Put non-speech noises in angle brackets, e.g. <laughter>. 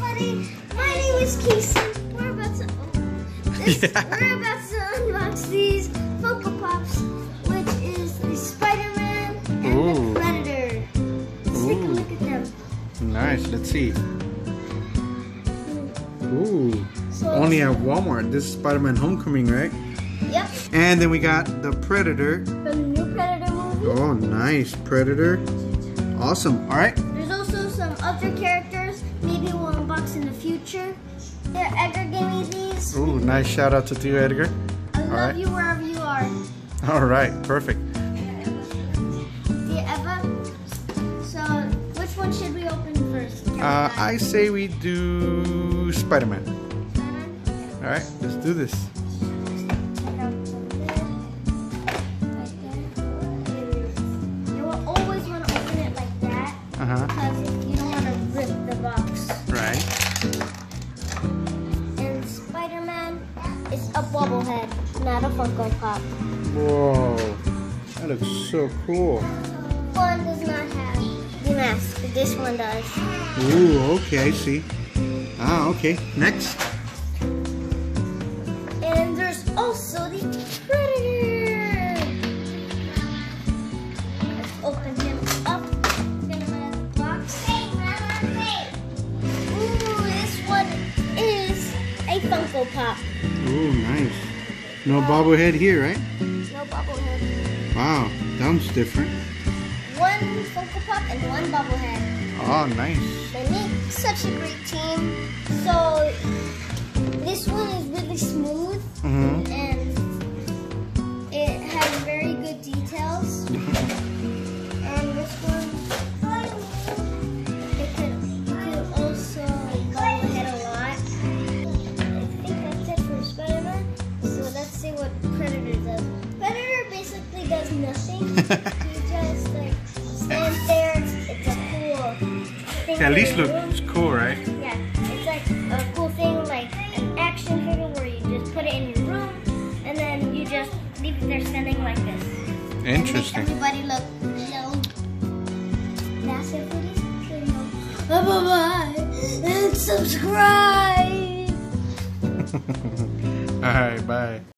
everybody. My name is Kassen. We're about to oh, this, <laughs> Yeah. we're about to unbox these Funko Pops, which is the Spider-Man and Ooh. the Predator. Let's take a look at them. Nice. Let's see. Hmm. Ooh. So, Only at Walmart. This is Spider-Man Homecoming, right? Yep, And then we got the Predator. from the new Predator movie. Oh, nice. Predator. Awesome. All right. There's also some other characters. Future. Yeah, Edgar gave me these. Ooh, nice shout out to you, Edgar. I love right. you wherever you are. All right. Perfect. Yeah, Eva. So, which one should we open first? Uh, I say we do Spider-Man. All right. Let's do this. Is a bobblehead, not a Funko Pop. Whoa. That looks so cool. One does not have the mask, but this one does. Ooh, okay, I see. Ah, okay. Next. And there's also the Predator. Let's open him up. Have the box. Ooh, this one is a Funko Pop. Ooh, nice. No bobblehead here, right? No bobblehead. Wow, that one's different. One Funko Pop and one bobblehead. Oh, nice. They make such a great team. So does nothing. <laughs> he just like stands there. It's a cool thing. At least look, it's cool, right? Yeah, it's like a cool thing, like an action figure where you just put it in your room and then you just leave it there standing like this. Interesting. everybody look little. That's it for this video. Bye bye and subscribe. <laughs> All right, bye.